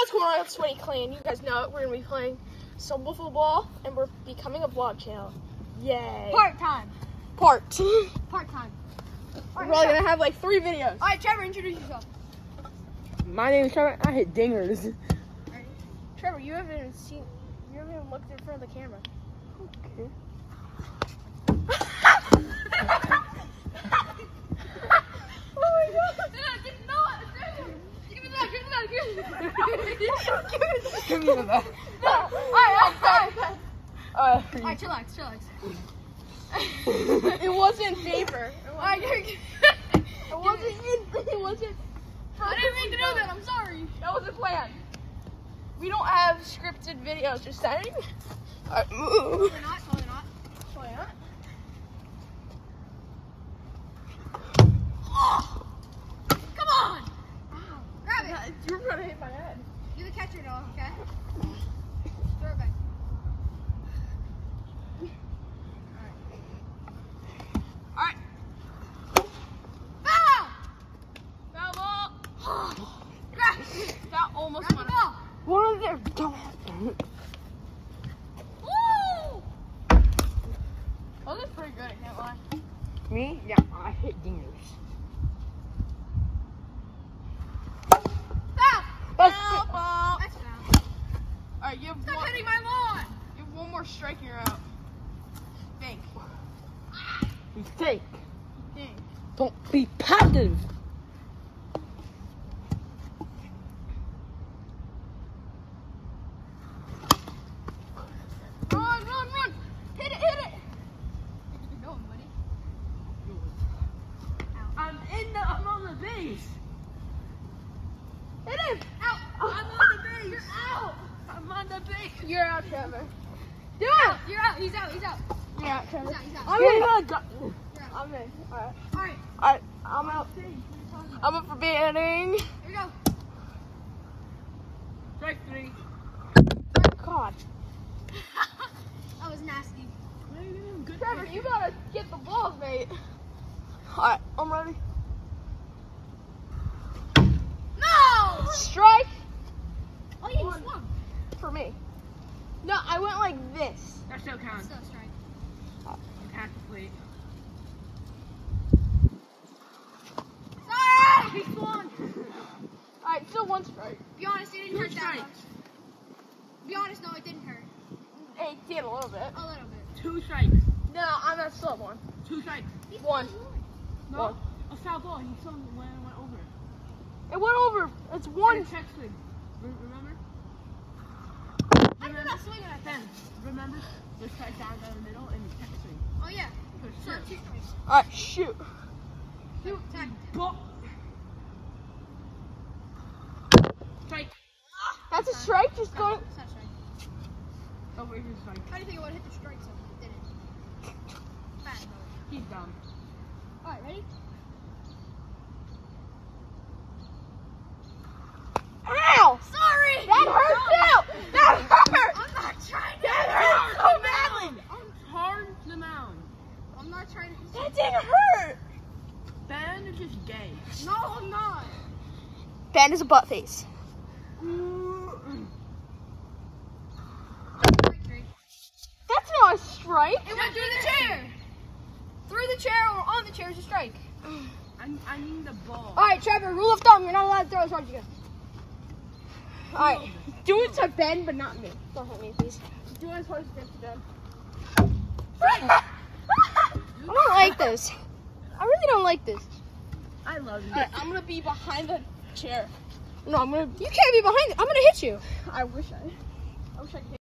What's going on, Sweaty Clan? You guys know it. We're gonna be playing some wiffle ball, and we're becoming a vlog channel. Yay! Part time. Part. Part time. we're probably gonna have like three videos. All right, Trevor, introduce yourself. My name is Trevor. I hit dingers. Trevor, you haven't even seen. You haven't even looked in front of the camera. Okay. oh my god! Give me that, give me that, give me that. Give me the back. All right, all right. Uh, All right, chillax, chillax. It wasn't paper. All right, you're- It wasn't. In, it wasn't. I didn't mean to do that. I'm sorry. That was a plan. We don't have scripted videos. Just saying. All right, move. We're not. Totally not. Why not? Oh, come on. Ow. Grab it. You're gonna hit my head. You're the catcher, dog. Okay. Throw it back. All right. Foul. Foul ball. Grab. That almost Grab the went. ball. one of their. Woo. Oh, that's pretty good. I can't lie. Me? Yeah, I hit dingers. Foul. Foul ball. That's foul. All right, you have Stop one. hitting my lawn. You have one more strike. and You're out. Think. You fake. Think. Don't be positive. Run, run, run. Hit it, hit it. You're going, buddy. I'm in the. I'm on the base. Hit him. Out. I'm on the base. You're out. I'm on the base. You're out, Trevor. Do it. You're out. He's out. He's out. You're out, Trevor. He's out. He's out. I'm in. go- I'm in. All right. All right. All right. I'm out. I'm up for batting. Here we go. Strike three. God. That was nasty. Trevor, you gotta get the balls, mate. All right. I'm ready. No. Strike Oh, you just won. for me. No, I went like this. That still counts. Still a strike. You have to play. Sorry. He won. All right, still one strike. Be honest, it didn't Two hurt that strikes. much. Be honest, no, it didn't hurt. Hey, did a little bit. A little bit. Two strikes. No, I'm at still one. Two strikes. One. No. One. A foul ball. He saw me when it went over. It went over. It's one. And check swing. Re- remember? I did not swing at. Ben, remember? The strike down down the middle and check swing. Oh, yeah. For So, two strikes. All right, shoot. Two. Tag. Ball. Strike. That's a strike. Just go. It's not a strike. Oh, where's your strike? How do you think it would hit the strike zone? It didn't. Bad. He's down. All right, ready? Ow! Sorry. That hurt too. That hurt. I'm not trying to. That hurt so badly. I'm hard the mound. I'm not trying to. That didn't hurt. Ben is just gay. No, I'm not. Ben is a butt face. Strike. That's not a strike. It went through the chair. Through the chair or on the chair is a strike. I, I need the ball. All right, Trevor. Rule of thumb: you're not allowed to throw as hard as you can. All right. Do it to Ben, but not me. Don't hit me, please. Do it as hard as you can to Ben. I don't like this. I really don't like this. I love you. All right, I'm gonna be behind the chair. No, I'm gonna. You can't be behind it. I'm gonna hit you. I wish I. I wish I could.